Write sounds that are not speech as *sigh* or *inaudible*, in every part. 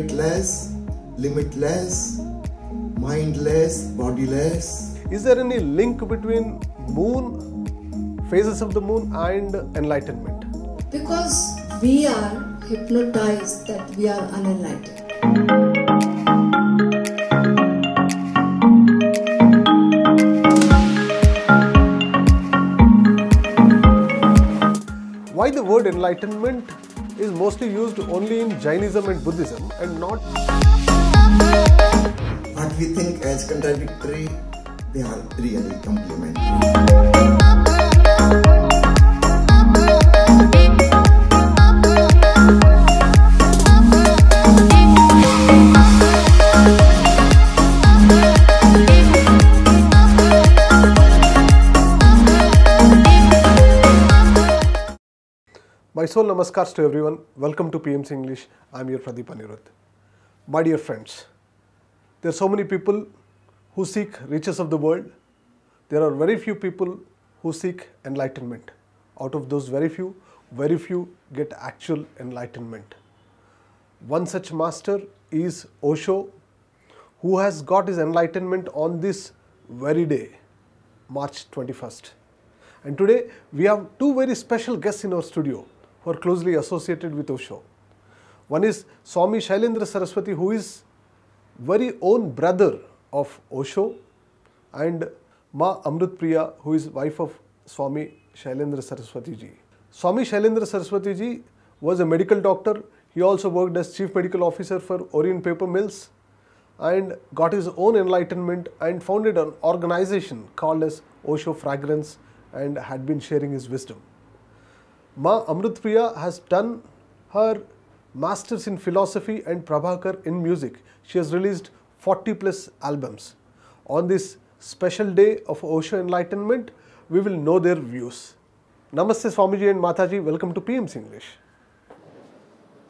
weightless, limitless, mindless, bodiless. Is there any link between moon, phases of the moon, and enlightenment? Because we are hypnotized that we are unenlightened. Why the word enlightenment is mostly used only in Jainism and Buddhism and not What we think as contradictory, they are really complementary. My soul namaskars to everyone. Welcome to PMC English. I'm your Pradeep Anirudh. My dear friends, there are so many people who seek riches of the world. There are very few people who seek enlightenment. Out of those very few, very few get actual enlightenment. One such master is Osho, who has got his enlightenment on this very day, March 21st. And today we have two very special guests in our studio who are closely associated with Osho. One is Swami Shailendra Saraswati, who is very own brother of Osho, and Ma Amrit Priya, who is wife of Swami Shailendra Saraswati ji. Swami Shailendra Saraswati ji was a medical doctor. He also worked as chief medical officer for Orient Paper Mills and got his own enlightenment and founded an organization called as Osho Fragrance and had been sharing his wisdom. Ma Amrit Priya has done her masters in philosophy and Prabhakar in music. She has released 40 plus albums. On this special day of Osho Enlightenment, we will know their views. Namaste Swamiji and Mataji, welcome to PMC English.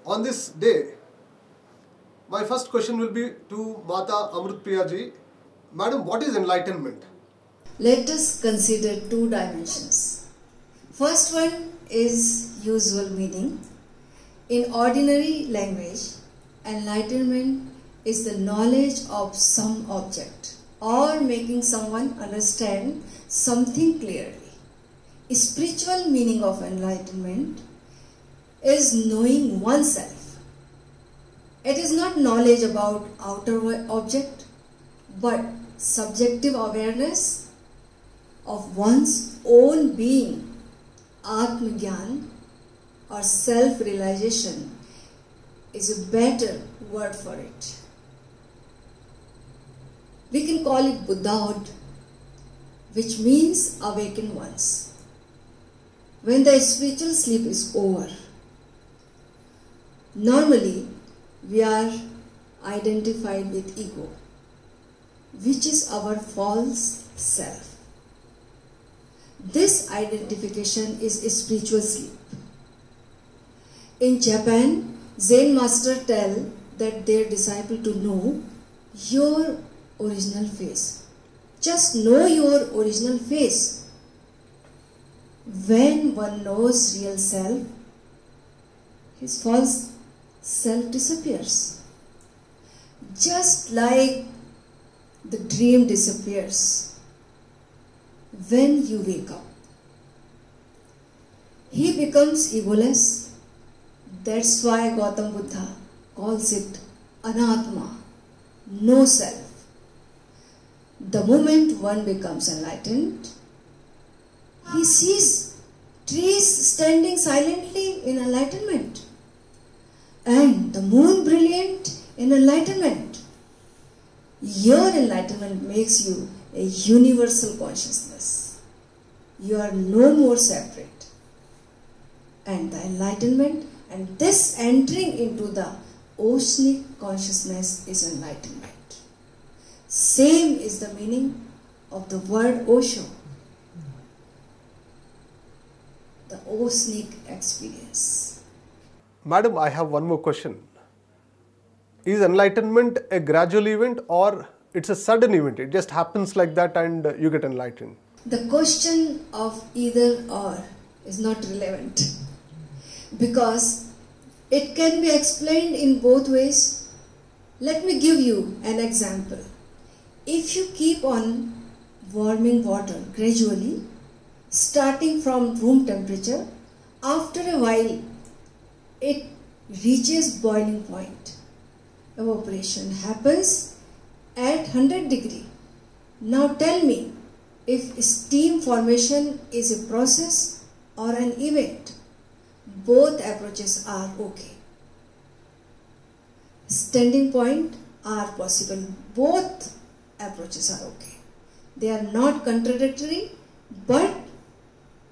On this day, my first question will be to Mata Amrit Priya ji. Madam, what is enlightenment? Let us consider two dimensions. First one is usual meaning. In ordinary language, enlightenment is the knowledge of some object or making someone understand something clearly. Spiritual meaning of enlightenment is knowing oneself. It is not knowledge about outer object, but subjective awareness of one's own being, Atmagyan or self realization is a better word for it. We can call it Buddhahood, which means awakened ones. When the spiritual sleep is over, normally we are identified with ego, which is our false self. This identification is spiritual sleep. In Japan, Zen master tell that their disciple to know your original face. Just know your original face. When one knows real self, his false self disappears. Just like the dream disappears when you wake up. He becomes egoless. That's why Gautam Buddha calls it anatma, no self. The moment one becomes enlightened, he sees trees standing silently in enlightenment and the moon brilliant in enlightenment. Your enlightenment makes you a universal consciousness. You are no more separate. And the enlightenment and this entering into the oceanic consciousness is enlightenment. Same is the meaning of the word Osho. The oceanic experience. Madam, I have one more question. Is enlightenment a gradual event or it's a sudden event? It just happens like that and you get enlightened. The question of either or is not relevant because it can be explained in both ways. Let me give you an example. If you keep on warming water gradually, starting from room temperature, after a while it reaches boiling point. Evaporation happens at 100 degree. Now tell me if steam formation is a process or an event. Both approaches are okay. Standing point are possible. Both approaches are okay. They are not contradictory but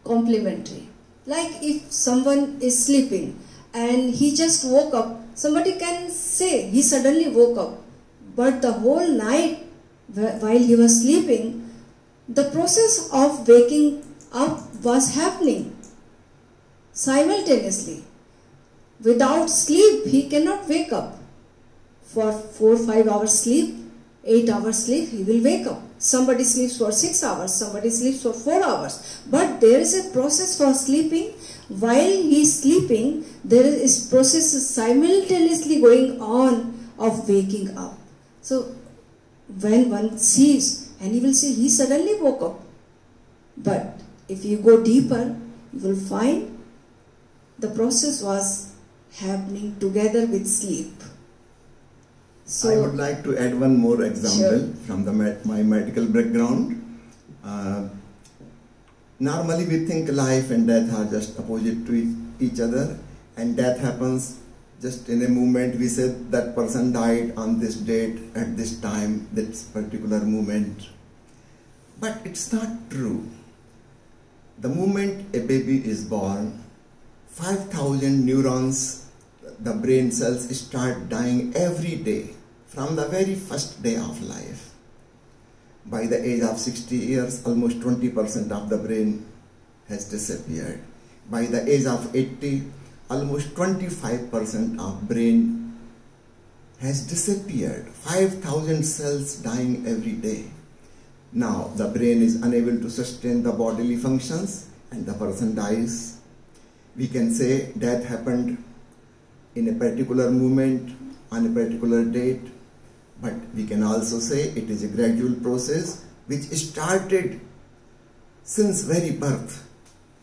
complementary. Like if someone is sleeping and he just woke up, somebody can say he suddenly woke up, but the whole night while he was sleeping, the process of waking up was happening simultaneously. Without sleep, he cannot wake up. For 4 5 hours sleep, 8 hours sleep, he will wake up. Somebody sleeps for 6 hours, somebody sleeps for 4 hours. But there is a process for sleeping. While he is sleeping, there is process simultaneously going on of waking up. So when one sees, and he will say he suddenly woke up. But if you go deeper, you will find the process was happening together with sleep. So, I would like to add one more example Sure. from the my medical background. Uh, normally, we think life and death are just opposite to each other, and death happens just in a moment. We say that person died on this date at this time, this particular moment. But it's not true. The moment a baby is born, 5000 neurons, the brain cells start dying every day from the very first day of life. By the age of 60 years, almost 20% of the brain has disappeared. By the age of 80, almost 25% of brain has disappeared. 5000 cells dying every day. Now, the brain is unable to sustain the bodily functions and the person dies. We can say death happened in a particular moment on a particular date, but we can also say it is a gradual process which started since very birth,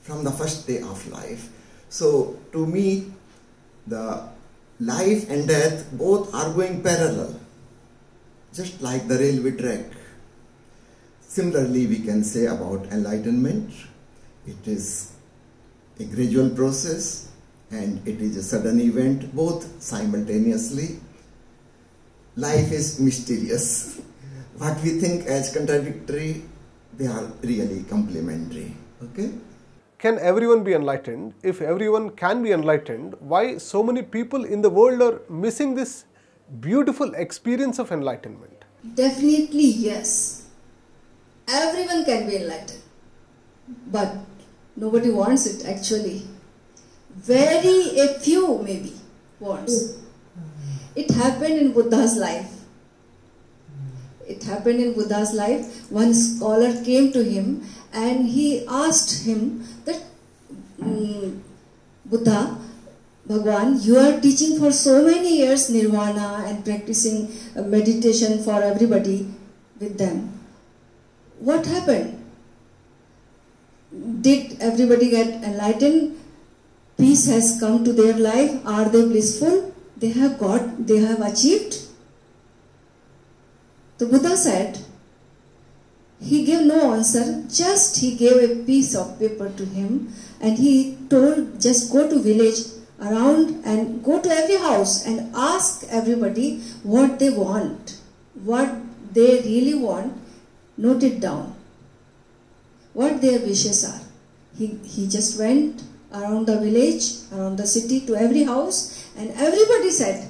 from the first day of life. So, to me, the life and death both are going parallel, just like the railway track. Similarly, we can say about enlightenment, it is a gradual process and it is a sudden event both simultaneously. Life is mysterious. What we think as contradictory, they are really complementary. Okay? Can everyone be enlightened? If everyone can be enlightened, why so many people in the world are missing this beautiful experience of enlightenment? Definitely yes. Everyone can be enlightened. But nobody wants it actually. Very a few maybe wants. It happened in Buddha's life. It happened in Buddha's life. One scholar came to him and he asked him mm, Buddha, Bhagwan, you are teaching for so many years nirvana and practicing uh, meditation for everybody with them. What happened? Did everybody get enlightened? Peace has come to their life. Are they blissful? They have got, they have achieved. The Buddha said, he gave no answer, just he gave a piece of paper to him and he told, just go to village around and go to every house and ask everybody what they want, what they really want, note it down, what their wishes are. He, he just went around the village, around the city to every house and everybody said,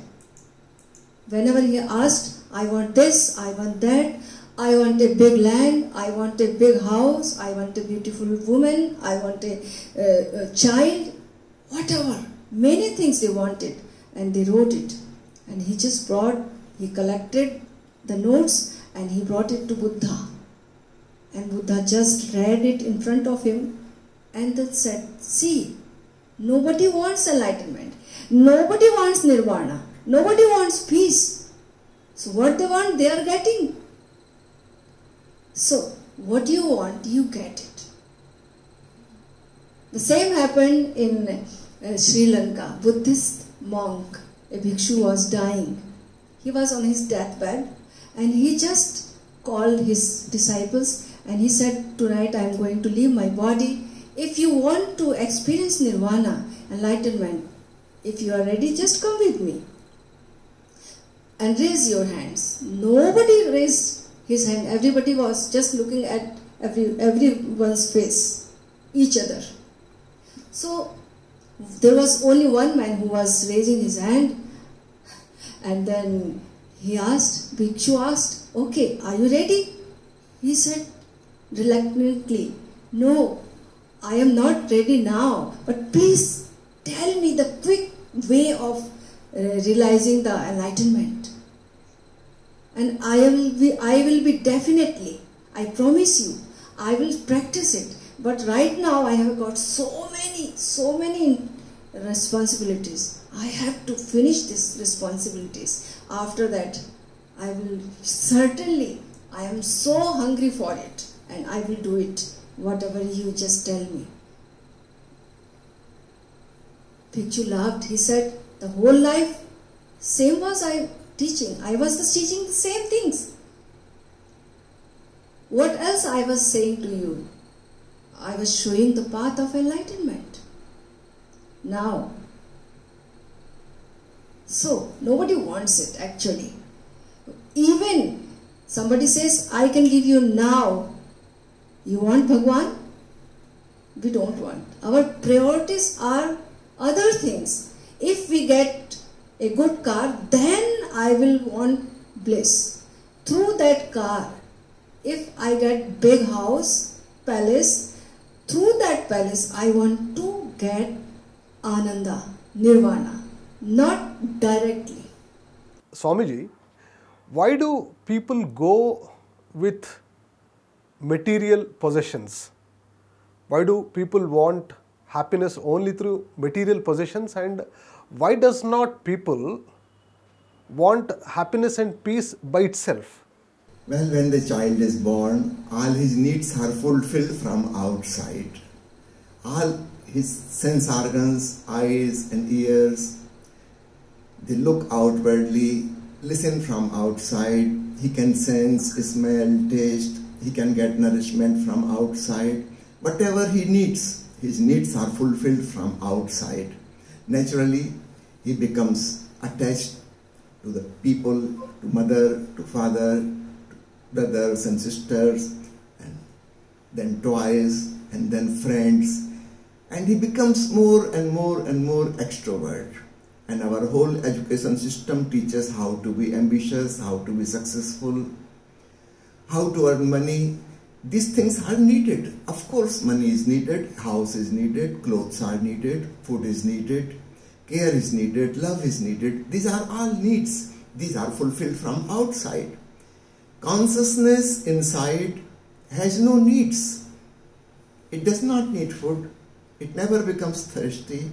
whenever he asked, I want this, I want that, I want a big land, I want a big house, I want a beautiful woman, I want a, uh, a child, whatever. Many things they wanted and they wrote it. and he just brought, he collected the notes and he brought it to Buddha. And Buddha just read it in front of him and then said, See, nobody wants enlightenment, nobody wants nirvana, nobody wants peace. So, what they want, they are getting. So, what you want, you get it. The same happened in uh, Sri Lanka. Buddhist monk, a bhikshu was dying. He was on his deathbed and he just called his disciples and he said, Tonight I am going to leave my body. If you want to experience nirvana, enlightenment, if you are ready, just come with me. And raise your hands. Nobody raised his hand. Everybody was just looking at every, everyone's face, each other. So there was only one man who was raising his hand, and then he asked, Bhikshu asked, Okay, are you ready? He said reluctantly, No, I am not ready now, but please tell me the quick way of uh, realizing the enlightenment. And I will be, I will be definitely, I promise you, I will practice it. But right now I have got so many, so many responsibilities. I have to finish these responsibilities. After that, I will certainly, I am so hungry for it and I will do it, whatever you just tell me. Bhikshu laughed. He said, The whole life, same was I teaching. I was just teaching the same things. What else I was saying to you? I was showing the path of enlightenment. Now, so nobody wants it actually. Even somebody says, I can give you now. You want Bhagwan? We don't want. Our priorities are other things. If we get a good car, then I will want bliss. Through that car, if I get big house, palace, through that palace I want to get Ananda, Nirvana, not directly. Swamiji, why do people go with material possessions? Why do people want happiness only through material possessions and why does not people want happiness and peace by itself? Well, when the child is born, all his needs are fulfilled from outside. All his sense organs, eyes and ears, they look outwardly, listen from outside. He can sense, smell, taste. He can get nourishment from outside. Whatever he needs, his needs are fulfilled from outside. Naturally, he becomes attached to the people, to mother, to father, to brothers and sisters, and then toys, and then friends, and he becomes more and more and more extrovert. And our whole education system teaches how to be ambitious, how to be successful, how to earn money. These things are needed. Of course, money is needed, house is needed, clothes are needed, food is needed, care is needed, love is needed. These are all needs. These are fulfilled from outside. Consciousness inside has no needs. It does not need food. It never becomes thirsty.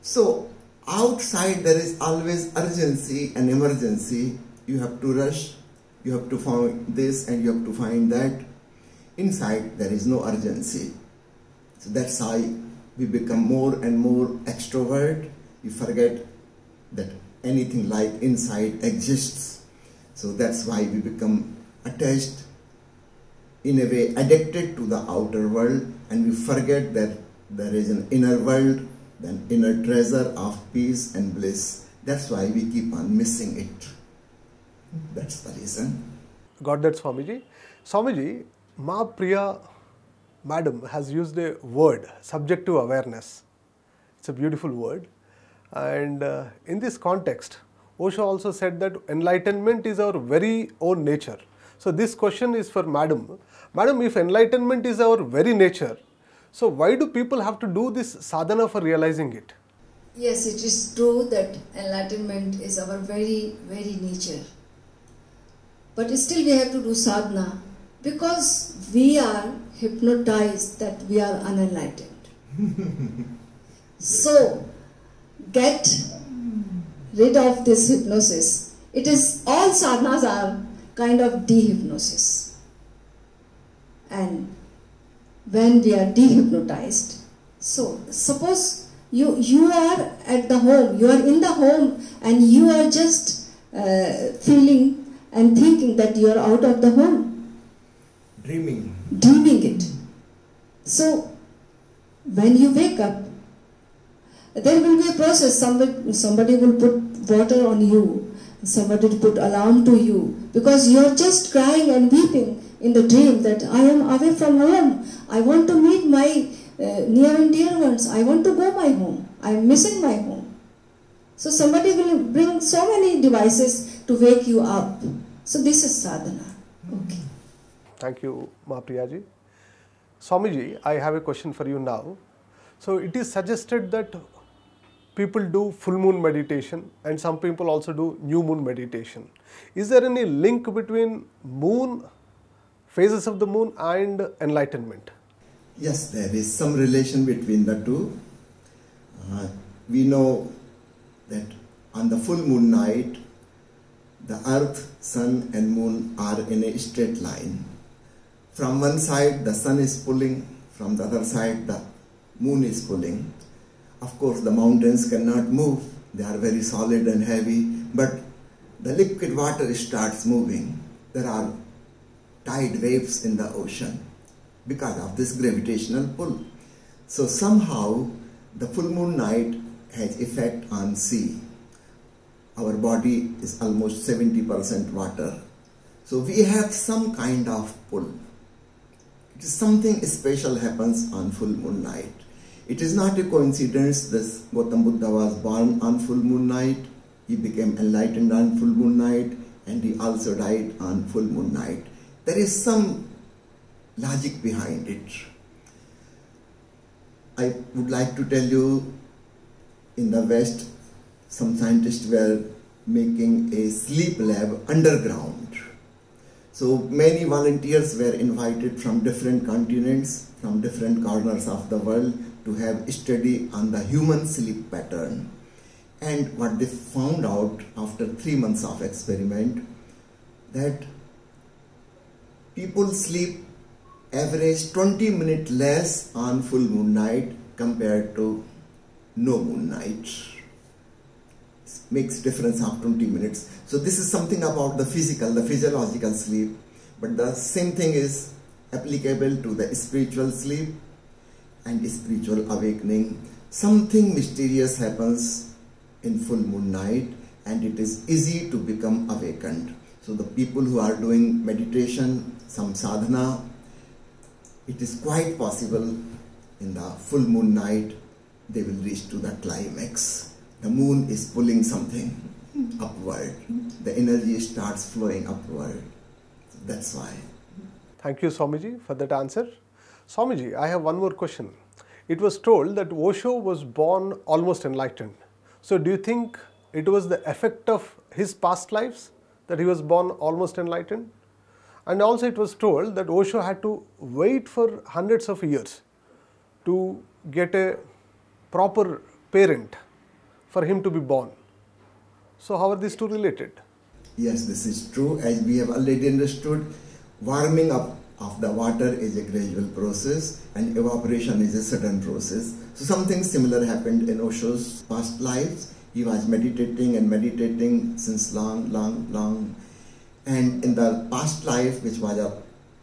So, outside there is always urgency and emergency. You have to rush, you have to find this and you have to find that. Inside there is no urgency. So that's why we become more and more extrovert. We forget that anything like inside exists. So that's why we become attached, in a way addicted to the outer world and we forget that there is an inner world, an inner treasure of peace and bliss. That's why we keep on missing it. That's the reason. Got that, Swamiji? Swamiji, Ma Priya madam has used a word, subjective awareness. It's a beautiful word. And uh, in this context, Osho also said that enlightenment is our very own nature. So this question is for madam. Madam, if enlightenment is our very nature, so why do people have to do this sadhana for realizing it? Yes, it is true that enlightenment is our very, very nature. But still, we have to do sadhana because we are hypnotized that we are unenlightened. *laughs* so, get rid of this hypnosis. It is all sadhanas are kind of dehypnosis. And when we are dehypnotized, so suppose you you are at the home, you are in the home, and you are just uh, feeling and thinking that you are out of the home, Dreaming. dreaming it. So when you wake up, there will be a process. Somebody, somebody will put water on you. Somebody will put alarm to you because you are just crying and weeping in the dream that I am away from home. I want to meet my uh, near and dear ones. I want to go my home. I am missing my home. So somebody will bring so many devices to wake you up. So this is sadhana. Okay. Thank you, Mahapriyaji. Swamiji, I have a question for you now. So it is suggested that people do full moon meditation and some people also do new moon meditation. Is there any link between moon, phases of the moon and enlightenment? Yes, there is some relation between the two. Uh, we know that on the full moon night, the earth, sun, and moon are in a straight line. From one side, the sun is pulling, from the other side, the moon is pulling. Of course, the mountains cannot move, they are very solid and heavy, but the liquid water starts moving. There are tide waves in the ocean because of this gravitational pull. So somehow the full moon night has effect on sea. Our body is almost 70% water. So we have some kind of pull. It is something special happens on full moon night. It is not a coincidence that Gautam Buddha was born on full moon night. He became enlightened on full moon night and he also died on full moon night. There is some logic behind it. I would like to tell you in the West, some scientists were making a sleep lab underground. So many volunteers were invited from different continents, from different corners of the world to have study on the human sleep pattern. And what they found out after three months of experiment, that people sleep average 20 minutes less on full moon night compared to no moon night. Makes difference of 20 minutes. So this is something about the physical the physiological sleep. But the same thing is applicable to the spiritual sleep and spiritual awakening something mysterious happens in full moon night and it is easy to become awakened so the people who are doing meditation some sadhana it is quite possible in the full moon night they will reach to the climax. The moon is pulling something upward. The energy starts flowing upward. That's why. Thank you, Swamiji, for that answer. Swamiji, I have one more question. It was told that Osho was born almost enlightened. So, do you think it was the effect of his past lives that he was born almost enlightened? And also, it was told that Osho had to wait for hundreds of years to get a proper parent for him to be born. So, how are these two related? Yes, this is true. As we have already understood, warming up of the water is a gradual process and evaporation is a sudden process. So something similar happened in Osho's past lives. He was meditating and meditating since long, long, long. And in the past life, which was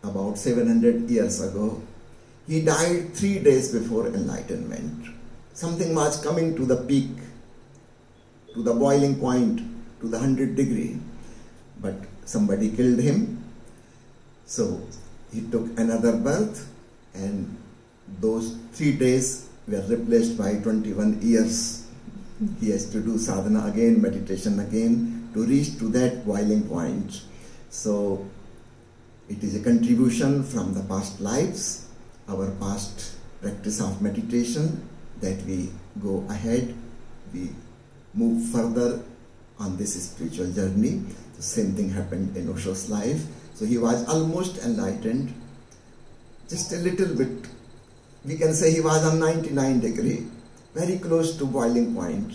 about 700 years ago, he died three days before enlightenment. Something was coming to the peak, to the boiling point, to the 100 degree. But somebody killed him. So he took another birth and those three days were replaced by 21 years. He has to do sadhana again, meditation again to reach to that boiling point. So it is a contribution from the past lives, our past practice of meditation that we go ahead we move further on this spiritual journey. The same thing happened in Osho's life. So he was almost enlightened, just a little bit. We can say he was on 99 degree, very close to boiling point,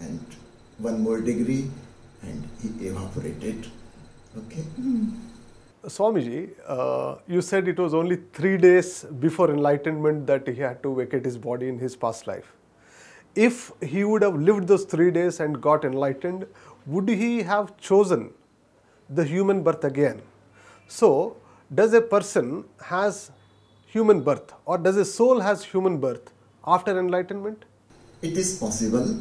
and one more degree, and he evaporated. Okay. Swamiji, uh, you said it was only three days before enlightenment that he had to vacate his body in his past life. If he would have lived those three days and got enlightened, would he have chosen the human birth again? So, does a person has human birth or does a soul has human birth after enlightenment? It is possible,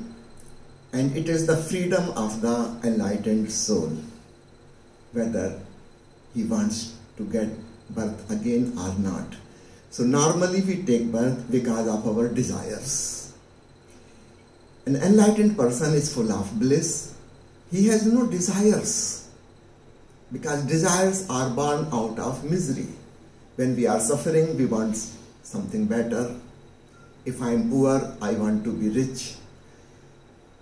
and it is the freedom of the enlightened soul whether he wants to get birth again or not. So normally we take birth because of our desires. An enlightened person is full of bliss. He has no desires because desires are born out of misery. When we are suffering, we want something better. If I am poor, I want to be rich.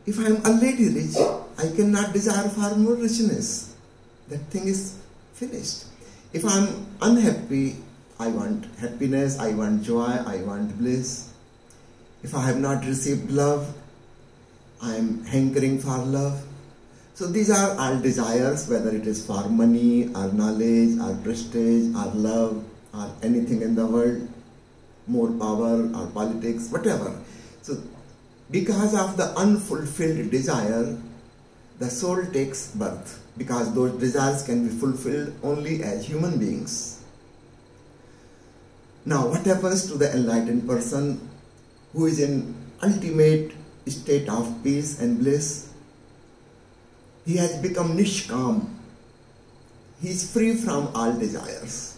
If I am already rich, I cannot desire for more richness. That thing is finished. If I'm unhappy, I want happiness, I want joy, I want bliss. If I have not received love, I am hankering for love. So these are our desires, whether it is for money our knowledge our prestige our love or anything in the world, more power or politics, whatever. So because of the unfulfilled desire, the soul takes birth because those desires can be fulfilled only as human beings. Now, what happens to the enlightened person who is in ultimate state of peace and bliss? He has become nishkam. He is free from all desires.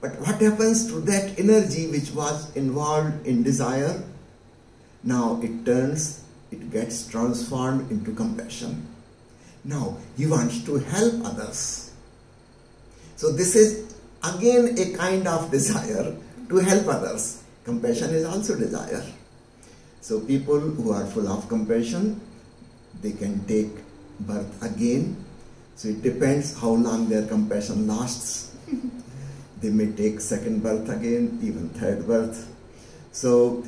But what happens to that energy which was involved in desire? Now it turns, it gets transformed into compassion. Now he wants to help others. So this is again a kind of desire to help others. Compassion is also desire. So people who are full of compassion, they can take birth again. So it depends how long their compassion lasts. *laughs* they may take second birth again, even third birth. So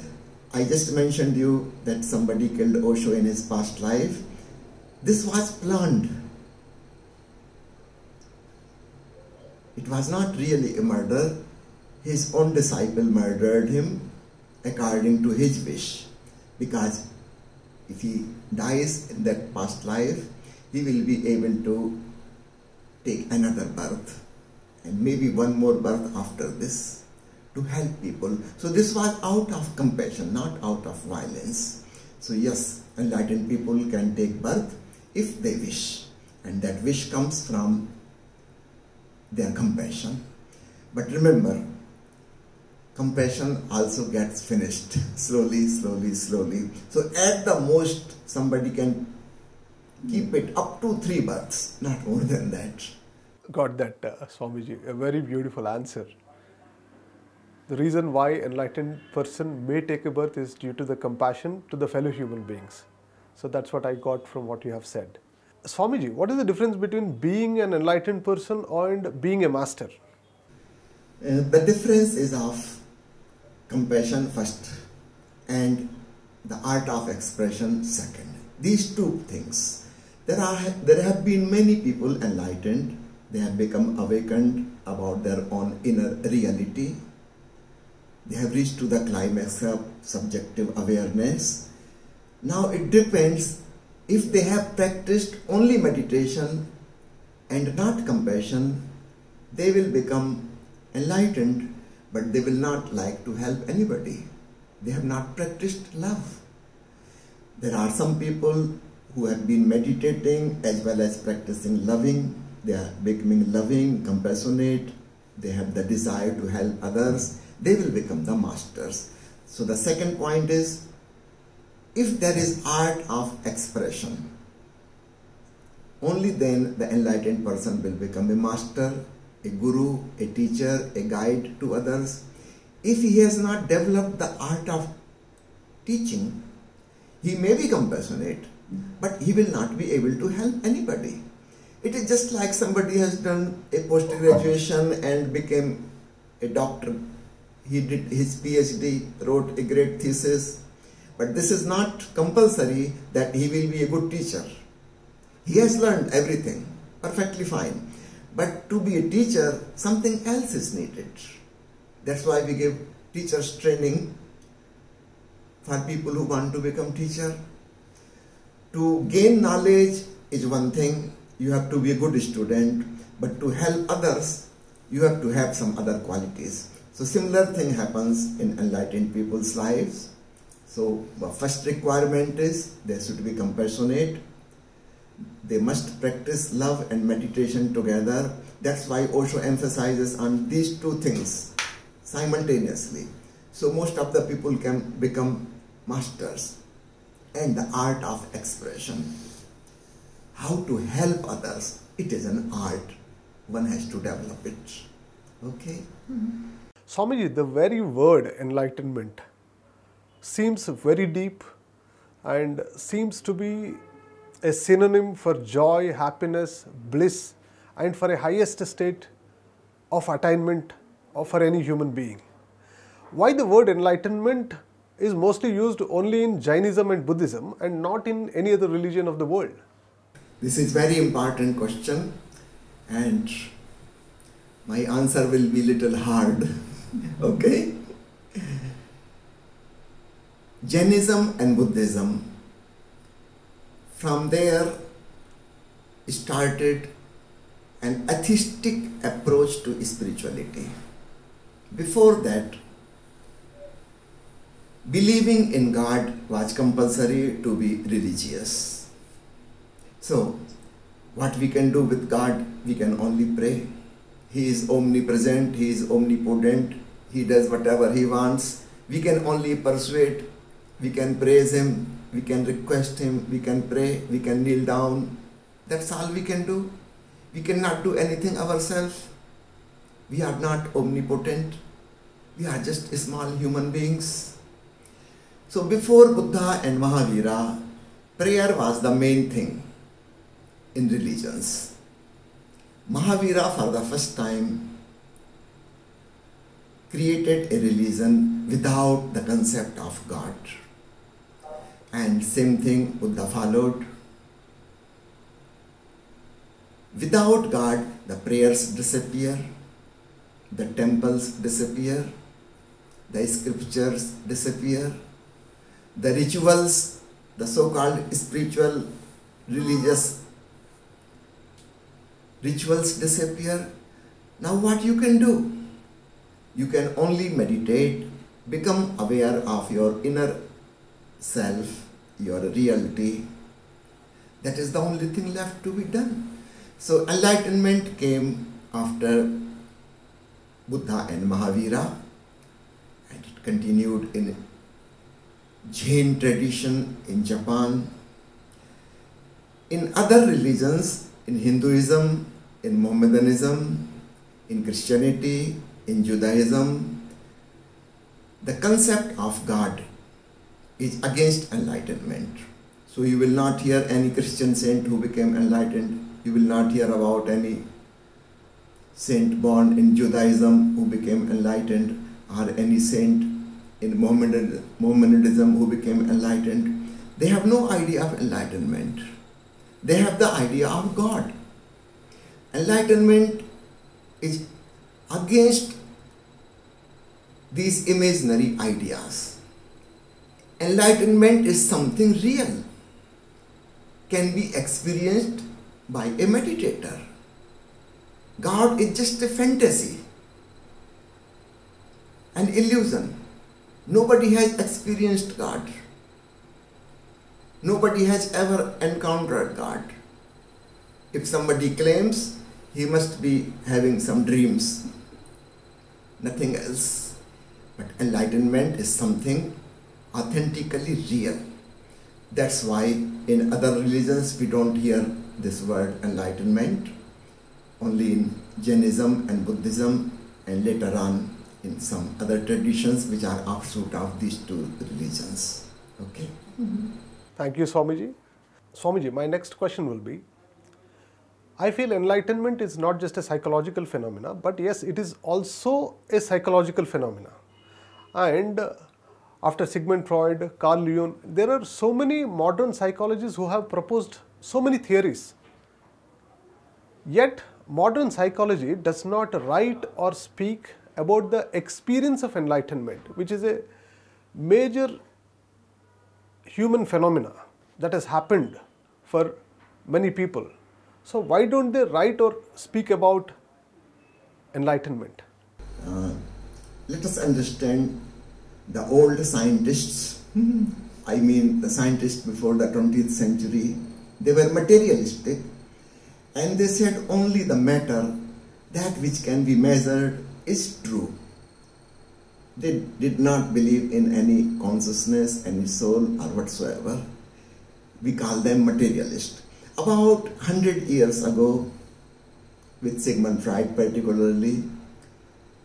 I just mentioned you that somebody killed Osho in his past life. This was planned. It was not really a murder. His own disciple murdered him according to his wish. Because if he dies in that past life, he will be able to take another birth and maybe one more birth after this to help people. So this was out of compassion, not out of violence. So yes, enlightened people can take birth if they wish. And that wish comes from their compassion. But remember, compassion also gets finished slowly, slowly, slowly. So at the most, somebody can keep it up to three births, not more than that. Got that, uh, Swamiji. A very beautiful answer. The reason why enlightened person may take a birth is due to the compassion to the fellow human beings. So that's what I got from what you have said. Swamiji, what is the difference between being an enlightened person and being a master? Uh, the difference is of compassion first and the art of expression second. These two things. There are there have been many people enlightened. They have become awakened about their own inner reality. They have reached to the climax of subjective awareness. Now it depends if they have practiced only meditation and not compassion, they will become enlightened, but they will not like to help anybody. They have not practiced love. There are some people who have been meditating as well as practicing loving. They are becoming loving, compassionate. They have the desire to help others. They will become the masters. So the second point is if there is art of expression, only then the enlightened person will become a master, a guru, a teacher, a guide to others. If he has not developed the art of teaching, He may be compassionate, but he will not be able to help anybody. It is just like somebody has done a post graduation and became a doctor. He did his PhD, wrote a great thesis, but this is not compulsory that he will be a good teacher. He has learned everything perfectly fine. But to be a teacher, something else is needed. That's why we give teachers training for people who want to become teacher. To gain knowledge is one thing, you have to be a good student, but to help others, you have to have some other qualities. So similar thing happens in enlightened people's lives. So the first requirement is they should be compassionate. They must practice love and meditation together. That's why Osho emphasizes on these two things simultaneously. So most of the people can become masters and the art of expression. How to help others, it is an art. One has to develop it. Okay? Swamiji, the very word enlightenment seems very deep and seems to be a synonym for joy, happiness, bliss, and for a highest state of attainment for any human being. Why the word enlightenment is mostly used only in Jainism and Buddhism and not in any other religion of the world? This is very important question and my answer will be little hard. *laughs* okay? Jainism and Buddhism from there started an atheistic approach to spirituality. Before that, believing in God was compulsory to be religious. So, what we can do with God, we can only pray. He is omnipresent, He is omnipotent, He does whatever He wants. We can only persuade, we can praise Him, we can request Him, we can pray, we can kneel down. That's all we can do. We cannot do anything ourselves. We are not omnipotent. We are just small human beings. So before Buddha and Mahavira, prayer was the main thing in religions. Mahavira for the first time created a religion without the concept of God. And same thing Buddha followed. Without God, the prayers disappear, the temples disappear, the scriptures disappear, the rituals, the so-called spiritual religious rituals disappear. Now what you can do? You can only meditate, become aware of your inner self, your reality. That is the only thing left to be done. So enlightenment came after Buddha and Mahavira and it continued in Zen tradition in Japan. In other religions, in Hinduism, in Mohammedanism, in Christianity, in Judaism, the concept of God is against enlightenment. So you will not hear any Christian saint who became enlightened. You will not hear about any saint born in Judaism who became enlightened or any saint in Mohammedanism who became enlightened. They have no idea of enlightenment. They have the idea of God. Enlightenment is against these imaginary ideas. Enlightenment is something real, can be experienced by a meditator. God is just a fantasy, an illusion. Nobody has experienced God. Nobody has ever encountered God. If somebody claims, he must be having some dreams, nothing else. But enlightenment is something authentically real. That's why in other religions we don't hear this word enlightenment, only in Jainism and Buddhism and later on in some other traditions which are offshoot of these two religions. Okay? Thank you, Swamiji. Swamiji, my next question will be I feel enlightenment is not just a psychological phenomena, but yes, it is also a psychological phenomena. And uh, after Sigmund Freud, Carl Jung, there are so many modern psychologists who have proposed so many theories. Yet, modern psychology does not write or speak about the experience of enlightenment, which is a major human phenomena that has happened for many people. So, why don't they write or speak about enlightenment? Uh, let us understand the old scientists. I mean, the scientists before the 20th century, they were materialistic and they said only the matter, that which can be measured, is true. They did not believe in any consciousness, any soul, or whatsoever. We call them materialist. About 100 years ago, with Sigmund Freud particularly,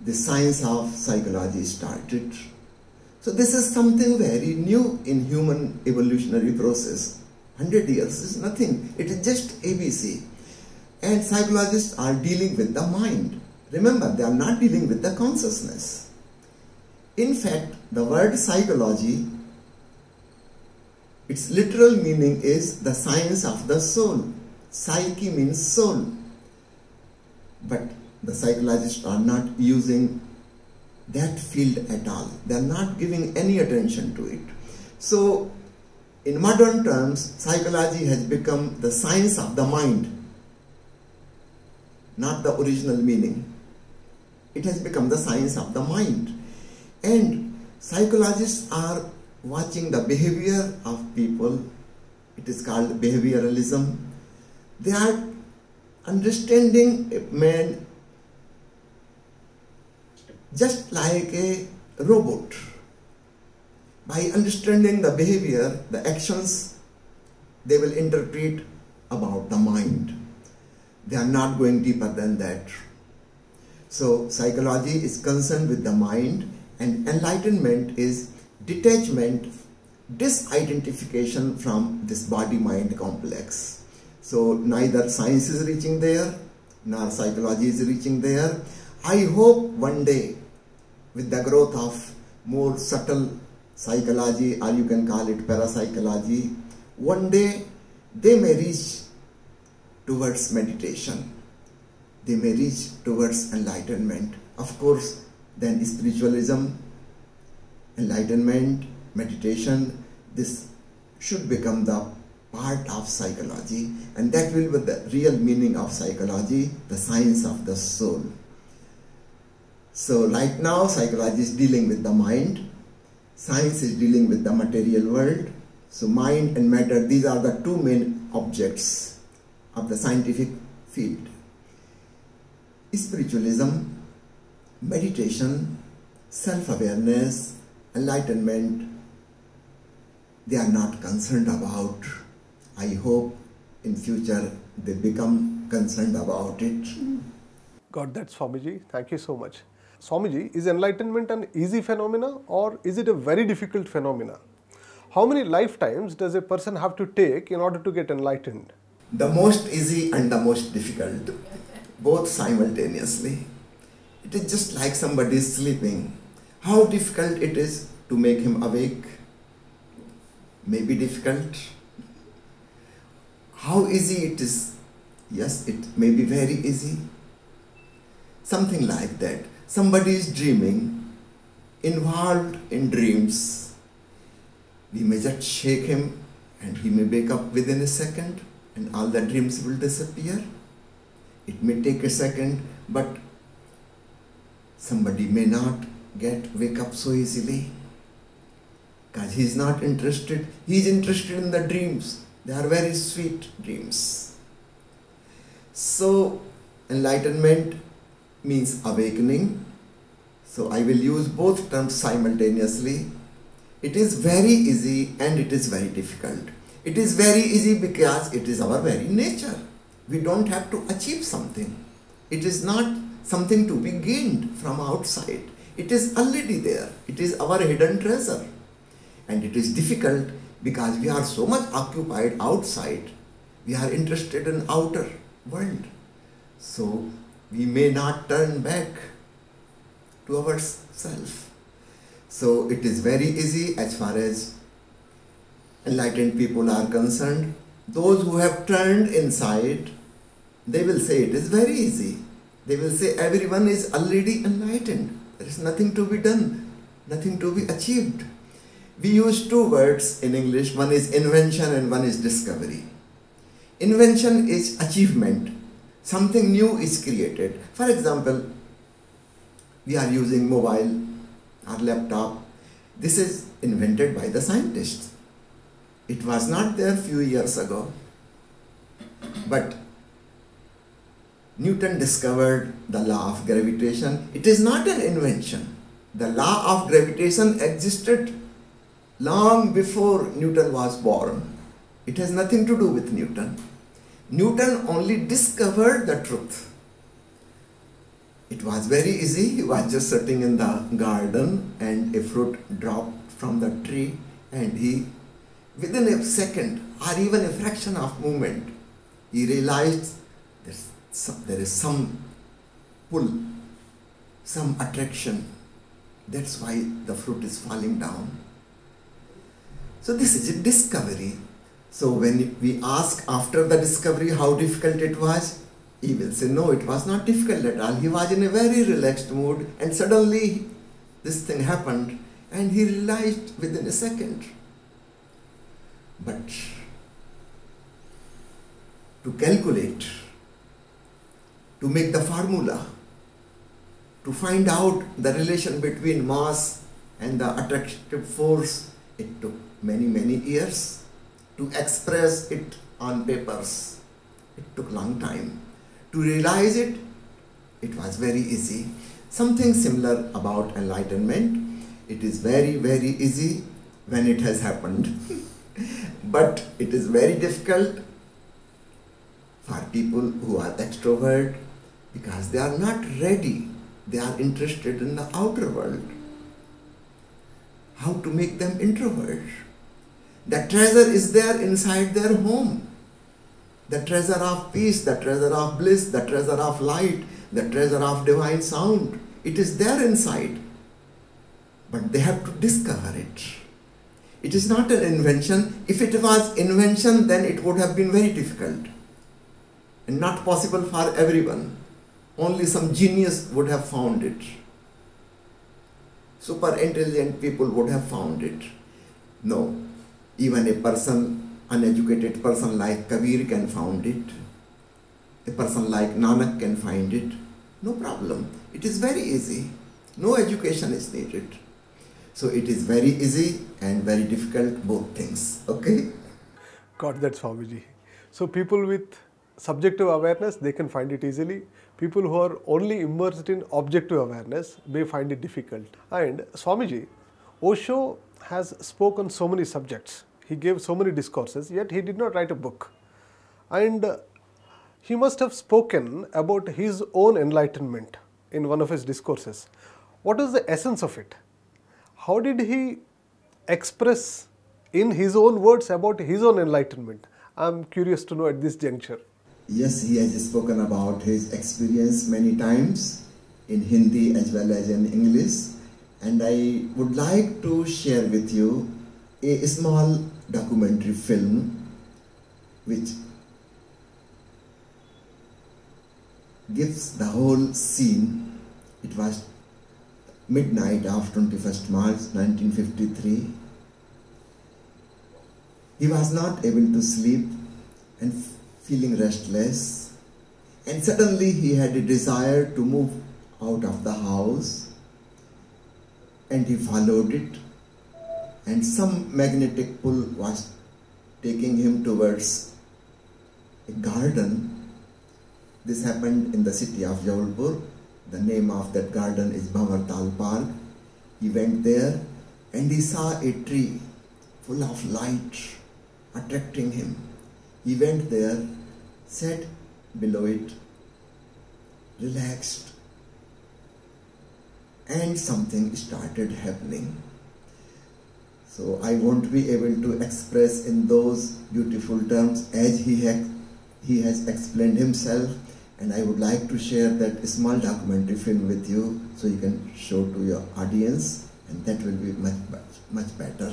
the science of psychology started. So this is something very new in human evolutionary process. 100 years is nothing. It is just ABC. And psychologists are dealing with the mind. Remember, they are not dealing with the consciousness. In fact, the word psychology, its literal meaning is the science of the soul. Psyche means soul. But the psychologists are not using that field at all. They are not giving any attention to it. So, in modern terms, psychology has become the science of the mind, not the original meaning. It has become the science of the mind. And psychologists are watching the behavior of people. It is called behavioralism. They are understanding a man just like a robot. By understanding the behavior, the actions, they will interpret about the mind. They are not going deeper than that. So, psychology is concerned with the mind, and enlightenment is detachment, disidentification from this body mind complex. So, neither science is reaching there, nor psychology is reaching there. I hope one day with the growth of more subtle psychology or you can call it parapsychology, one day they may reach towards meditation. They may reach towards enlightenment. Of course, then spiritualism, enlightenment, meditation, this should become the part of psychology and that will be the real meaning of psychology, the science of the soul. So right now psychology is dealing with the mind, science is dealing with the material world. So mind and matter, these are the two main objects of the scientific field. Spiritualism, meditation, self-awareness, enlightenment, they are not concerned about. I hope in future they become concerned about it. Got that, Swamiji. Thank you so much. Swamiji, is enlightenment an easy phenomena or is it a very difficult phenomena? How many lifetimes does a person have to take in order to get enlightened? The most easy and the most difficult, both simultaneously. It is just like somebody is sleeping. How difficult it is to make him awake? Maybe difficult. How easy it is? Yes, it may be very easy. Something like that somebody is dreaming, involved in dreams, we may just shake him and he may wake up within a second and all the dreams will disappear. It may take a second, but somebody may not get wake up so easily because he's not interested. He's interested in the dreams. They are very sweet dreams. So, enlightenment means awakening. So I will use both terms simultaneously. It is very easy and it is very difficult. It is very easy because it is our very nature. We don't have to achieve something. It is not something to be gained from outside. It is already there. It is our hidden treasure. And it is difficult because we are so much occupied outside, we are interested in outer world. So we may not turn back to ourself. So it is very easy as far as enlightened people are concerned. Those who have turned inside, they will say it is very easy. They will say everyone is already enlightened. There is nothing to be done, nothing to be achieved. We use two words in English one is invention and one is discovery. Invention is achievement, something new is created. For example, we are using mobile or laptop. This is invented by the scientists. It was not there few years ago. But Newton discovered the law of gravitation. It is not an invention. The law of gravitation existed long before Newton was born. It has nothing to do with Newton. Newton only discovered the truth. It was very easy. He was just sitting in the garden and a fruit dropped from the tree and he, within a second or even a fraction of moment, he realized some, there is some pull, some attraction. That's why the fruit is falling down. So this is a discovery. So when we ask after the discovery how difficult it was, he will say, no, it was not difficult at all. He was in a very relaxed mood and suddenly this thing happened and he realized within a second. But to calculate, to make the formula, to find out the relation between mass and the attractive force, it took many, many years. To express it on papers, it took long time. To realize it, it was very easy. Something similar about enlightenment. It is very, very easy when it has happened. *laughs* but it is very difficult for people who are extrovert because they are not ready. They are interested in the outer world. How to make them introvert? The treasure is there inside their home the treasure of peace, the treasure of bliss, the treasure of light, the treasure of divine sound. It is there inside. But they have to discover it. It is not an invention. If it was invention, then it would have been very difficult and not possible for everyone. Only some genius would have found it. Super intelligent people would have found it. No, even a person uneducated person like Kabir can find it. A person like Nanak can find it. No problem. It is very easy. No education is needed. So it is very easy and very difficult, both things. Okay? Got that, Swamiji. So people with subjective awareness, they can find it easily. People who are only immersed in objective awareness may find it difficult. And Swamiji, Osho has spoken so many subjects he gave so many discourses, yet he did not write a book. And he must have spoken about his own enlightenment in one of his discourses. What is the essence of it? How did he express in his own words about his own enlightenment? I'm curious to know at this juncture. Yes, he has spoken about his experience many times in Hindi as well as in English. And I would like to share with you a small documentary film which gives the whole scene. It was midnight of 21st March 1953. He was not able to sleep and feeling restless and suddenly he had a desire to move out of the house and he followed it and some magnetic pull was taking him towards a garden. This happened in the city of Jabalpur. The name of that garden is Bhamartal Park. He went there and he saw a tree full of light attracting him. He went there, sat below it, relaxed, and something started happening. So I won't be able to express in those beautiful terms as he, ha- he has explained himself. And I would like to share that small documentary film with you so you can show to your audience, and that will be much, much, much better.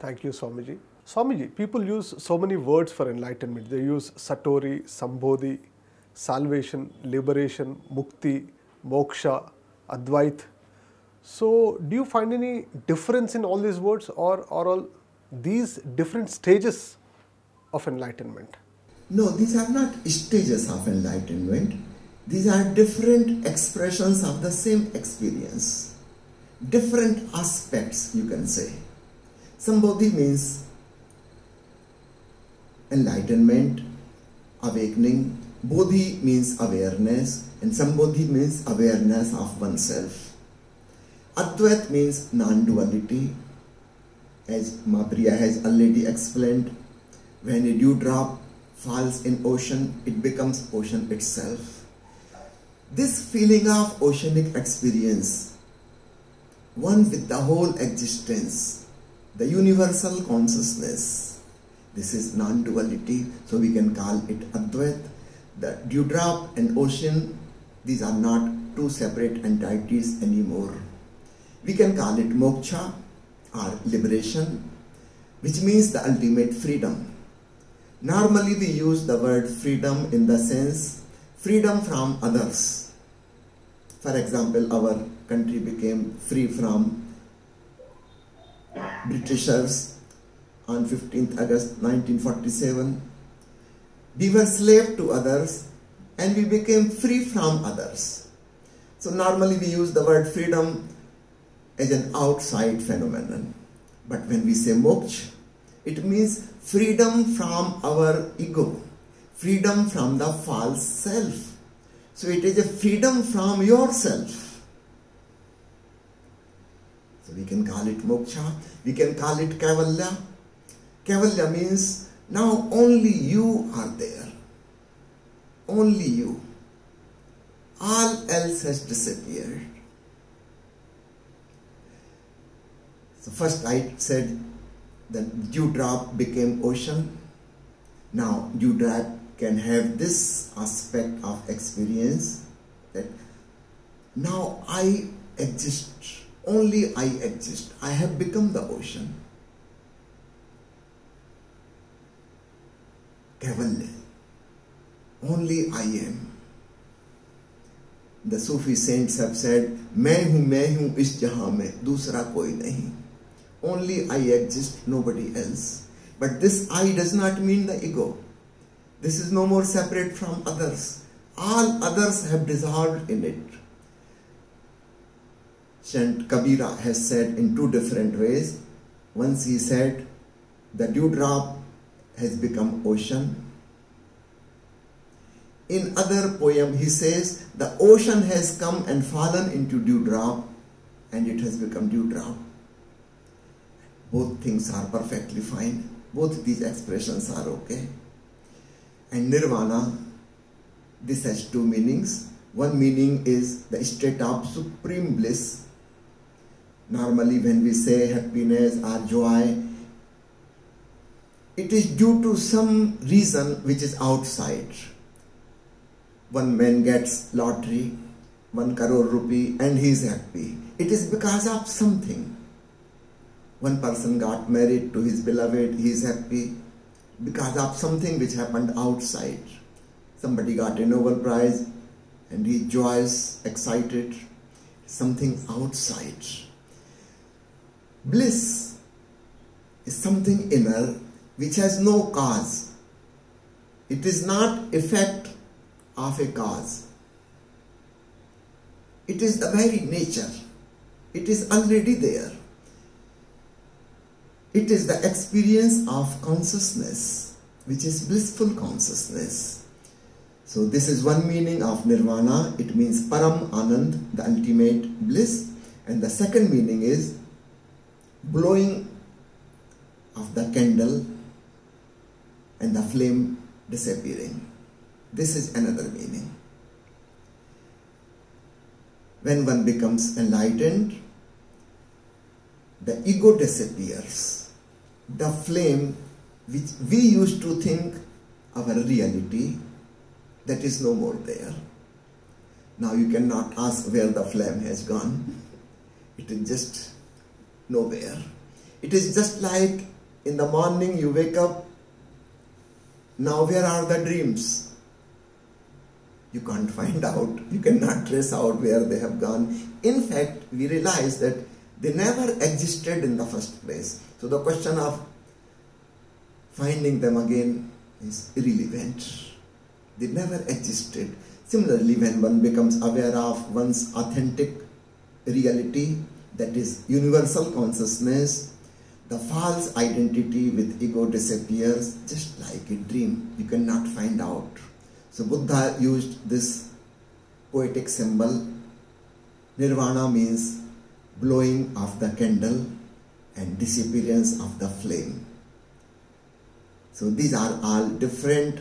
Thank you, Swamiji. Swamiji, people use so many words for enlightenment. They use Satori, Sambodhi, salvation, liberation, Mukti, Moksha, Advait. So, do you find any difference in all these words or are all these different stages of enlightenment? No, these are not stages of enlightenment. These are different expressions of the same experience. Different aspects, you can say. Sambodhi means enlightenment, awakening. Bodhi means awareness, and Sambodhi means awareness of oneself. Advait means non duality. As Ma Priya has already explained, when a dewdrop falls in ocean, it becomes ocean itself. This feeling of oceanic experience, one with the whole existence, the universal consciousness, this is non-duality, so we can call it Advait. The dewdrop and ocean, these are not two separate entities anymore. We can call it moksha or liberation, which means the ultimate freedom. Normally we use the word freedom in the sense freedom from others. For example, our country became free from Britishers on 15th August 1947. We were slave to others and we became free from others. So normally we use the word freedom as an outside phenomenon. But when we say moksha, it means freedom from our ego, freedom from the false self. So it is a freedom from yourself. So we can call it moksha, we can call it kaivalya. Kaivalya means now only you are there. Only you. All else has disappeared. So first I said that dewdrop became ocean. Now dewdrop can have this aspect of experience that now I exist, only I exist. I have become the ocean. Kaivalya. Only I am. The Sufi saints have said, मैं हूँ मैं हूँ इस जहाँ में दूसरा कोई नहीं only I exist, nobody else. But this I does not mean the ego. This is no more separate from others. All others have dissolved in it. Sant Kabira has said in two different ways. Once he said, the dewdrop has become ocean. In other poem he says, the ocean has come and fallen into dewdrop and it has become dewdrop. Both things are perfectly fine. Both these expressions are okay. And nirvana, this has two meanings. One meaning is the state of supreme bliss. Normally, when we say happiness or joy, it is due to some reason which is outside. One man gets lottery, one crore rupee, and he is happy. It is because of something. One person got married to his beloved, he is happy because of something which happened outside. Somebody got a Nobel Prize and he joyous, excited, something outside. Bliss is something inner which has no cause. It is not effect of a cause. It is the very nature. It is already there. It is the experience of consciousness, which is blissful consciousness. So this is one meaning of nirvana. It means param anand, the ultimate bliss. And the second meaning is blowing of the candle and the flame disappearing. This is another meaning. When one becomes enlightened, the ego disappears. The flame which we used to think our reality, that is no more there. Now you cannot ask where the flame has gone. It is just nowhere. It is just like in the morning you wake up, now where are the dreams? You can't find out. You cannot trace out where they have gone. In fact, we realize that they never existed in the first place. So the question of finding them again is irrelevant. They never existed. Similarly, when one becomes aware of one's authentic reality, that is universal consciousness, the false identity with ego disappears just like a dream. You cannot find out. So Buddha used this poetic symbol. Nirvana means blowing of the candle and disappearance of the flame. So these are all different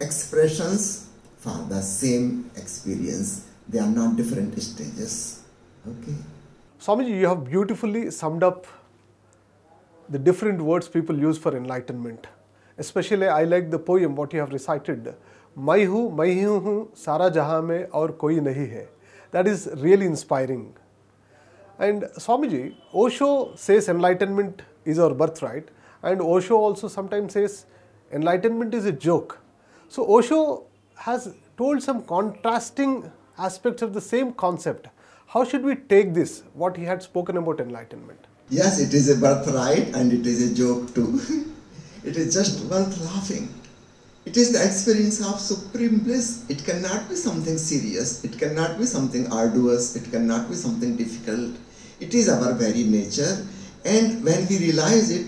expressions for the same experience. They are not different stages. Okay. Swamiji, you have beautifully summed up the different words people use for enlightenment. Especially, I like the poem what you have recited. मैं हूँ मैं ही हूँ सारा जहाँ में और कोई नहीं है that is really inspiring. And Swamiji, Osho says enlightenment is our birthright, and Osho also sometimes says enlightenment is a joke. So Osho has told some contrasting aspects of the same concept. How should we take this, what he had spoken about enlightenment? Yes, it is a birthright and it is a joke too. *laughs* it is just worth laughing. It is the experience of supreme bliss. It cannot be something serious. It cannot be something arduous. It cannot be something difficult. It is our very nature. And when we realize it,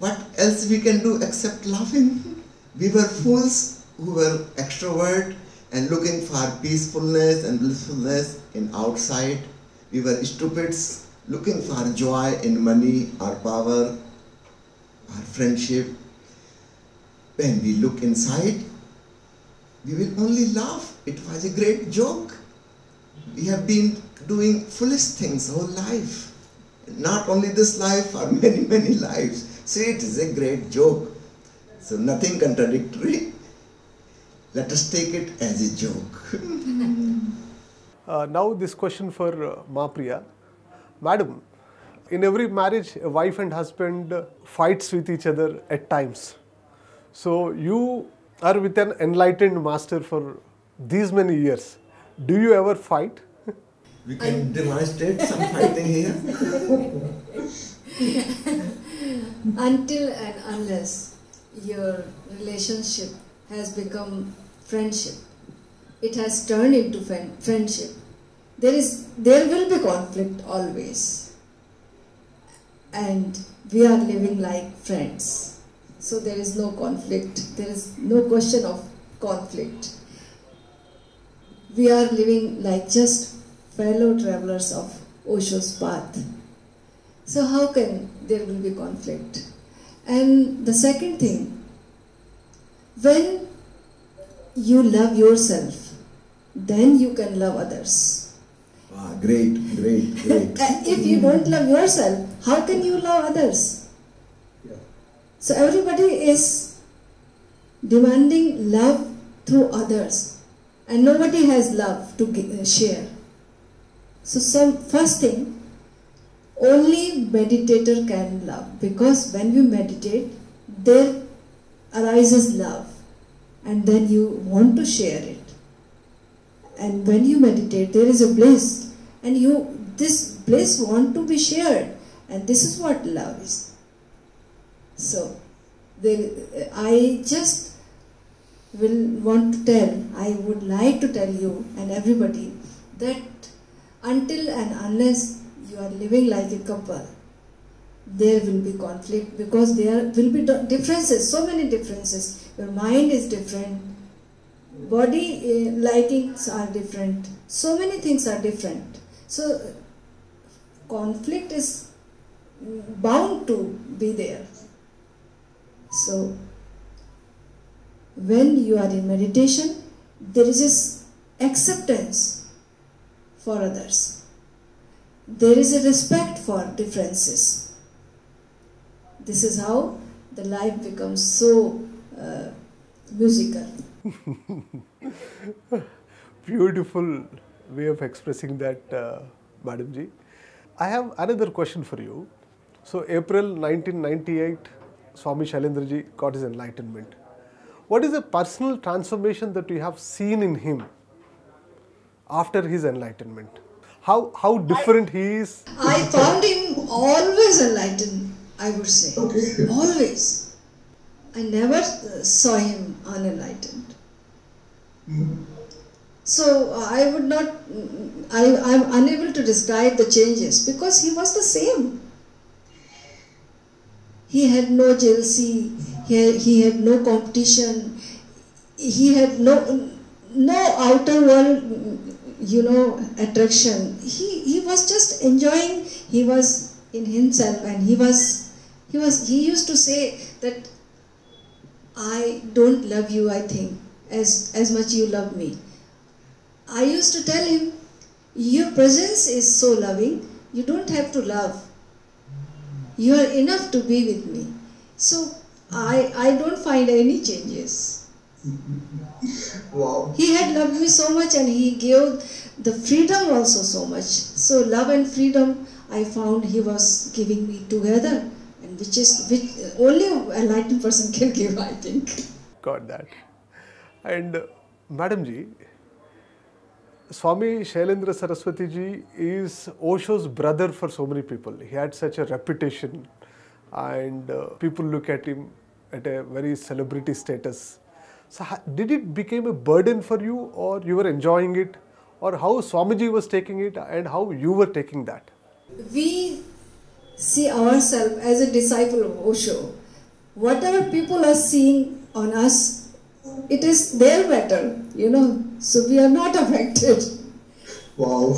what else we can do except laughing? We were fools who were extrovert and looking for peacefulness and blissfulness in outside. We were stupids looking for joy in money or power or friendship. When we look inside, we will only laugh. It was a great joke. We have been doing foolish things whole life. Not only this life, or *laughs* many, many lives. See, it is a great joke. So nothing contradictory. Let us take it as a joke. *laughs* Uh, now, this question for uh, Ma Priya. Madam, in every marriage, a wife and husband uh, fights with each other at times. So, you are with an enlightened master for these many years. Do you ever fight? We can demonstrate some fighting here. *laughs* until and unless your relationship has become friendship it has turned into friendship there is there will be conflict always and we are living like friends so there is no conflict there is no question of conflict we are living like just fellow travelers of osho's path so how can there will be conflict? And the second thing, when you love yourself, then you can love others. Ah, great, great, great. And *laughs* if you don't love yourself, how can you love others? So everybody is demanding love through others, and nobody has love to uh, share. So, some first thing, only meditator can love because when you meditate, there arises love, and then you want to share it. And when you meditate, there is a bliss, and you this bliss want to be shared, and this is what love is. So, I just will want to tell, I would like to tell you and everybody that until and unless you are living like a couple, there will be conflict because there will be differences, so many differences. Your mind is different, body uh, likings are different, so many things are different. So, conflict is bound to be there. So, when you are in meditation, there is this acceptance for others. there is a respect for differences. This is how the life becomes so uh, musical. *laughs* Beautiful way of expressing that, uh, Madam Ji. I have another question for you. So, April 1998, Swami Shailendraji got his enlightenment. What is the personal transformation that you have seen in him after his enlightenment? How, how different he is? I found him always enlightened, I would say. Okay. Always. I never uh, saw him unenlightened. So uh, I would not, I am unable to describe the changes because he was the same. He had no jealousy, he had, he had no competition, he had no, no outer world, you know, attraction. He, he was just enjoying, he was in himself and he was, he was, he used to say that I don't love you, I think, as, as much you love me. I used to tell him, Your presence is so loving, you don't have to love. You are enough to be with me. So I, I don't find any changes. Wow. He had loved me so much and he gave the freedom also so much. So love and freedom I found he was giving me together and which is which only a enlightened person can give I think. Got that. And uh, Madam Ji, Swami Shailendra Saraswati Ji is Osho's brother for so many people. He had such a reputation, and uh, people look at him at a very celebrity status. So, did it become a burden for you, or you were enjoying it, or how Swamiji was taking it, and how you were taking that? we see ourselves as a disciple of Osho. Whatever people are seeing on us, it is their matter, you know. So we are not *laughs* affected, Wow.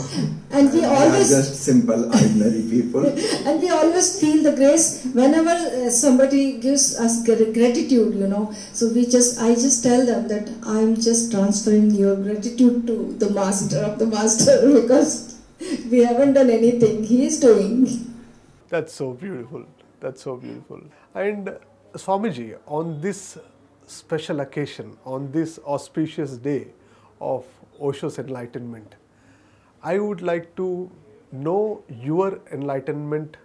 and we We are always just simple, ordinary people. *laughs* and we always feel the grace whenever uh, somebody gives us gratitude. You know, so we just I just tell them that I'm just transferring your gratitude to the master of the master *laughs* because we haven't done anything. He is doing. That's so beautiful. That's so beautiful. And uh, Swamiji, on this special occasion, on this auspicious day of Osho's enlightenment, I would like to know your enlightenment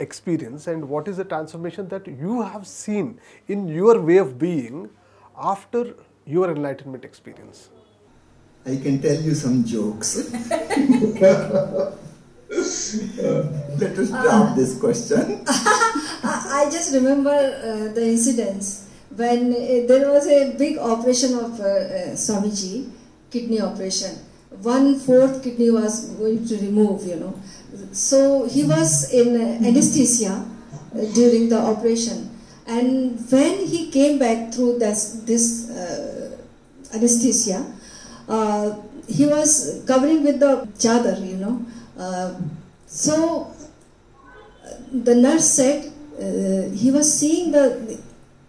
experience and what is the transformation that you have seen in your way of being after your enlightenment experience. I can tell you some jokes. *laughs* Let us drop this question. I *laughs* I just remember uh, the incidents when there was a big operation of uh, uh, Swamiji, kidney operation. One fourth kidney was going to remove, you know. So he was in uh, anesthesia during the operation. And when he came back through this, this uh, anesthesia, uh, he was covering with the chadar, you know. Uh, so the nurse said he was seeing the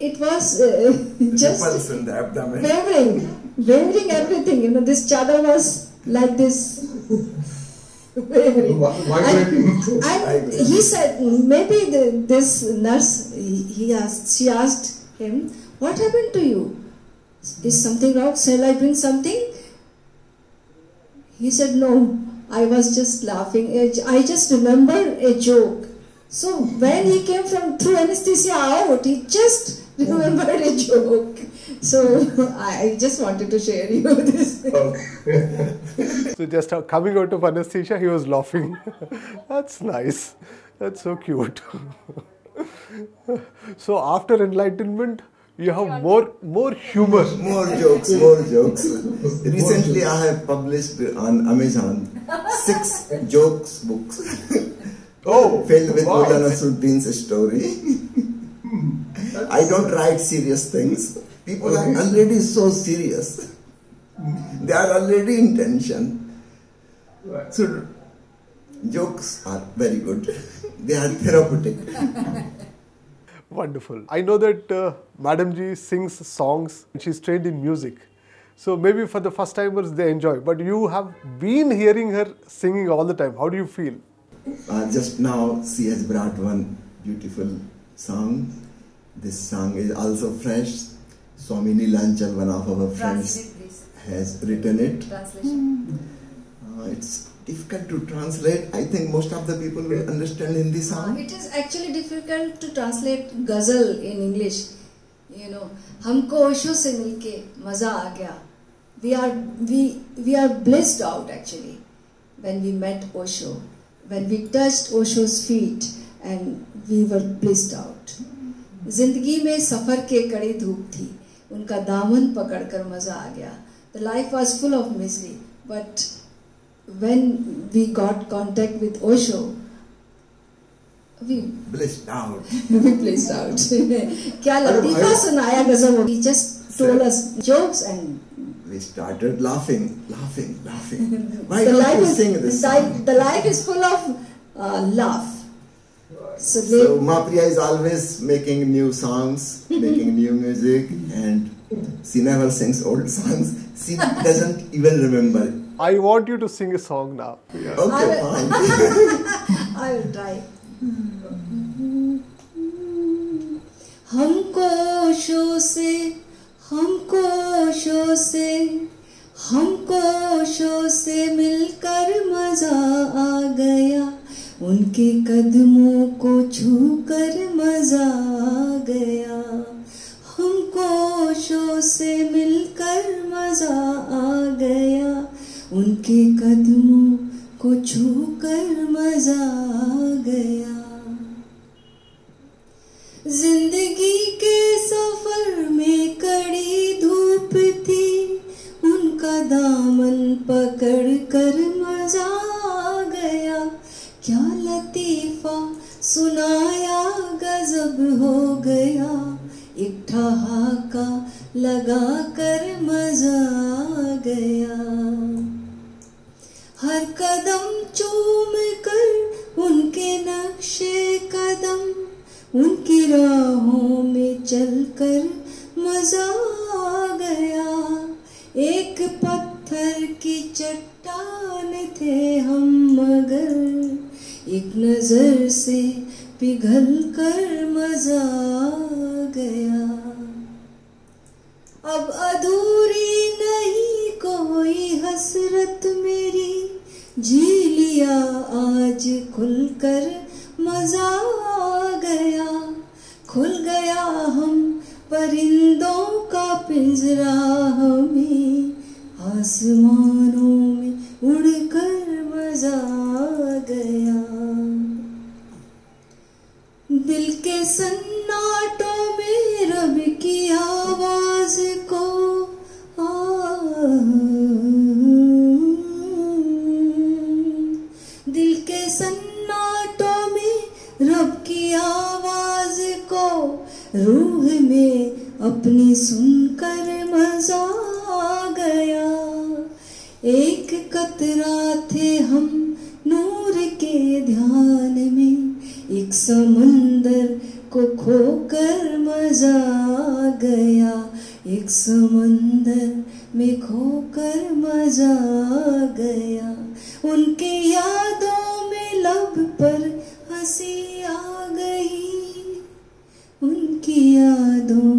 it was uh, *laughs* just Ripples in the abdomen. wavering wavering everything. You know this chadar was like this. Wavering *laughs* Vibrating. and, *laughs* and he said maybe the, this nurse he, he asked she asked him what happened to you? Is something wrong? Shall i bring something? He said no i was just laughing. I just remember a joke. So when he came from through anesthesia out, he just remembered a joke. So *laughs* I just wanted to share you *laughs* this. Okay. *laughs* So just uh, coming out of anesthesia, he was laughing. That's nice. That's so cute. so after enlightenment, you have more more humor. More jokes, more jokes. Recently, I have published on Amazon six jokes books Oh, filled with wow. Mullah Nasruddin's story. I don't write serious things. People are already so serious. They are already in tension. Right. So, jokes are very good. They are therapeutic. Wonderful. I know that uh, Madam Ji sings songs. She's trained in music. So maybe for the first timers they enjoy. But you have been hearing her singing all the time. How do you feel? uh, just now she has brought one beautiful song. This song is also French. Swamini Lanchal, one of our friends, Translate, please. has written it. Translation. Uh, it's difficult to translate. I think most of the people will understand Hindi Uh, song. it is actually difficult to translate ghazal in English. You know, हमको ओशो से मिलके मजा आ गया. We are we we are blissed out actually when we met Osho, when we touched Osho's feet and we were blissed out ज़िंदगी में सफ़र के कड़ी धूप थी। उनका दामन पकड़कर मज़ा आ गया। The life was full of misery but when we got contact with Osho life सुनाया *laughs* So, So Mapriya is always making new songs, making new music, and she never sings old songs. She doesn't even remember. I want you to sing a song now. Yeah. Okay, I- fine. I will try. हमको show से हमको show से हमको show से मिलकर मज़ा आ गया उनके कदमों को छूकर मज़ा आ गया। हमको शो से मिलकर मज़ा आ गया। उनके कदमों को छूकर मज़ा आ गया। ज़िंदगी के सफ़र में कड़ी धूप थी। उनका दामन पकड़ कर मज़ा लतीफा, सुनाया गजब हो गया। एक ठहाका लगा कर मज़ा गया। हर कदम चूम कर उनके नक्शे कदम, उनकी राहों में चल कर मज़ा आ गया। एक पत्थर की चट्टान थे हम मगर। एक नज़र से पिघल कर मज़ा गया। अब अधूरी नहीं कोई हसरत मेरी। जी लिया आज खुल कर मज़ा गया। खुल गया हम परिंदों का पिंजरा हमें। आसमानों में उड़कर मज़ा गया। दिल के सन्नाटों में रब की आवाज़ को दिल के सन्नाटों में रब की आवाज़ को रूह में अपनी सुनकर मज़ा आ गया। एक कतरा थे हम नूर के ध्यान में। एक समंदर को खोकर मज़ा गया। एक समंदर में खोकर मज़ा गया। उनके यादों में लब पर हँसी आ गई। उनकी यादों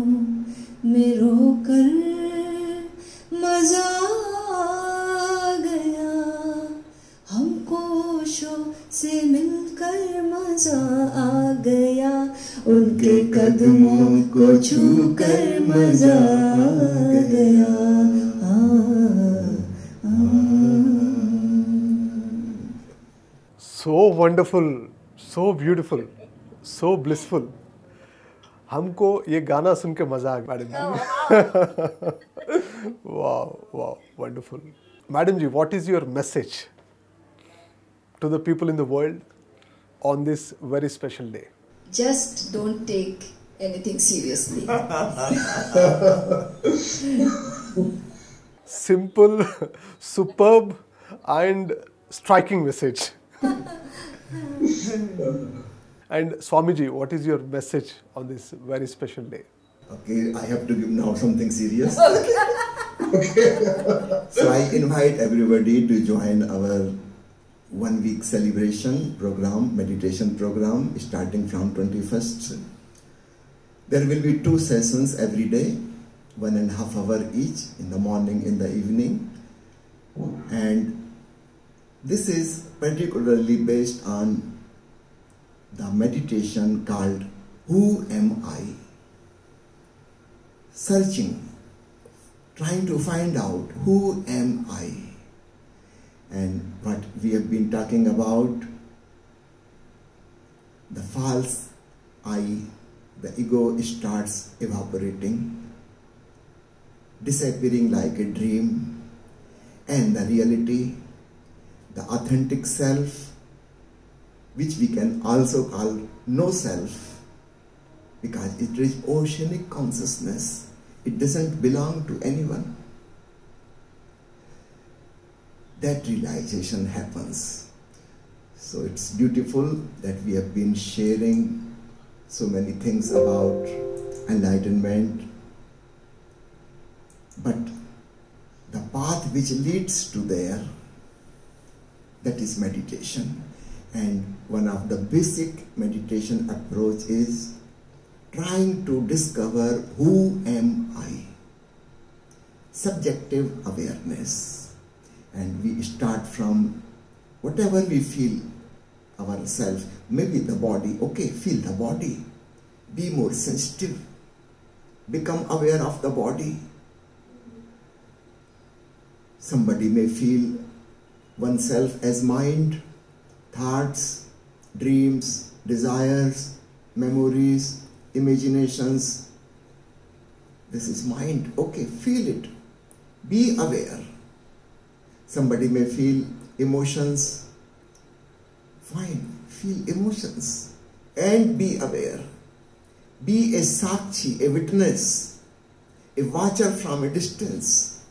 में रोकर मज़ा कदमों को छूकर मज़ा आ गया। So wonderful, so beautiful, so blissful. हमको ये गाना सुन के मज़ा आ मैडम जी। वाह वाह wonderful madam ji what is your message to the people in the world on this very special day just don't take anything seriously. *laughs* simple, superb, and striking message. and Swamiji, what is your message on this very special day? Okay, I have to give now something serious. okay. *laughs* so I invite everybody to join our one week celebration program, meditation program starting from 21st. There will be two sessions every day, one and a half hour each in the morning, in the evening. And this is particularly based on the meditation called Who Am I? Searching, trying to find out who am I? And what we have been talking about the false I, the ego starts evaporating, disappearing like a dream, and the reality, the authentic self, which we can also call no self, because it is oceanic consciousness. It doesn't belong to anyone. That realization happens. So it's beautiful that we have been sharing so many things about enlightenment. But the path which leads to there, that is meditation. And one of the basic meditation approach is trying to discover who am I? Subjective awareness. And we start from whatever we feel ourselves, maybe the body, okay, feel the body. Be more sensitive. Become aware of the body. Somebody may feel oneself as mind, thoughts, dreams, desires, memories, imaginations. This is mind. Okay, feel it. Be aware. Somebody may feel emotions. Fine, feel emotions and be aware. Be a sakshi, a witness, a watcher from a distance.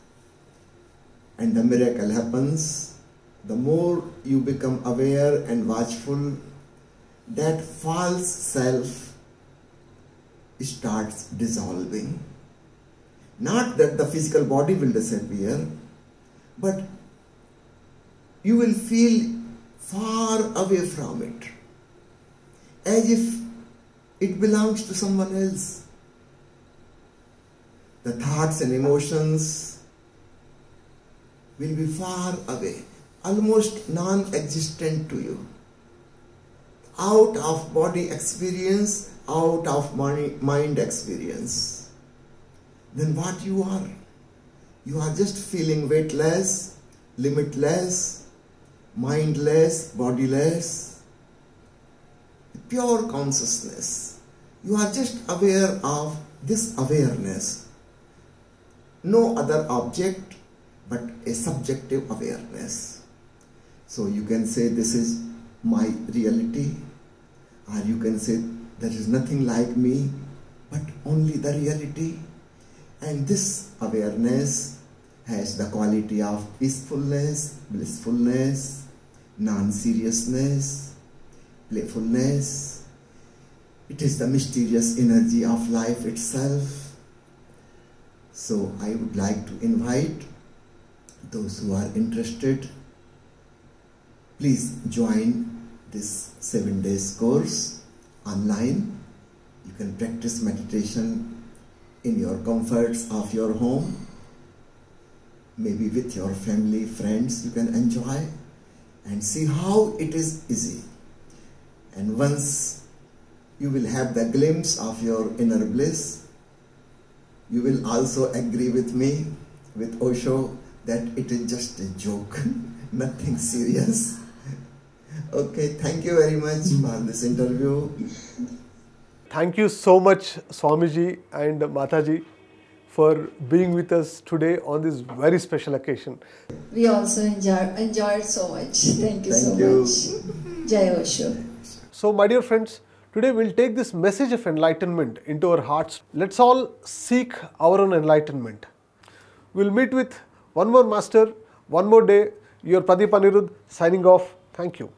And the miracle happens. The more you become aware and watchful, that false self starts dissolving. Not that the physical body will disappear, but you will feel far away from it, as if it belongs to someone else. The thoughts and emotions will be far away, almost non existent to you. Out of body experience, out of mind experience. Then what you are? You are just feeling weightless, limitless, mindless, bodiless, pure consciousness. You are just aware of this awareness. No other object but a subjective awareness. So you can say this is my reality, or you can say there is nothing like me but only the reality. And this awareness has the quality of peacefulness, blissfulness, non-seriousness, playfulness. It is the mysterious energy of life itself. So I would like to invite those who are interested, please join this seven days course online. You can practice meditation in your comforts of your home maybe with your family, friends, you can enjoy and see how it is easy. And once you will have the glimpse of your inner bliss, you will also agree with me, with Osho, that it is just a joke, *laughs* nothing serious. Okay, thank you very much for this interview. Thank you so much, Swamiji and Mataji, for being with us today on this very special occasion. We also enjoy, enjoyed so much. Thank you so you. much. Jai Osho. So, my dear friends, today we'll take this message of enlightenment into our hearts. Let's all seek our own enlightenment. We'll meet with one more master, one more day. Your Pradeep Aniruddha signing off. Thank you.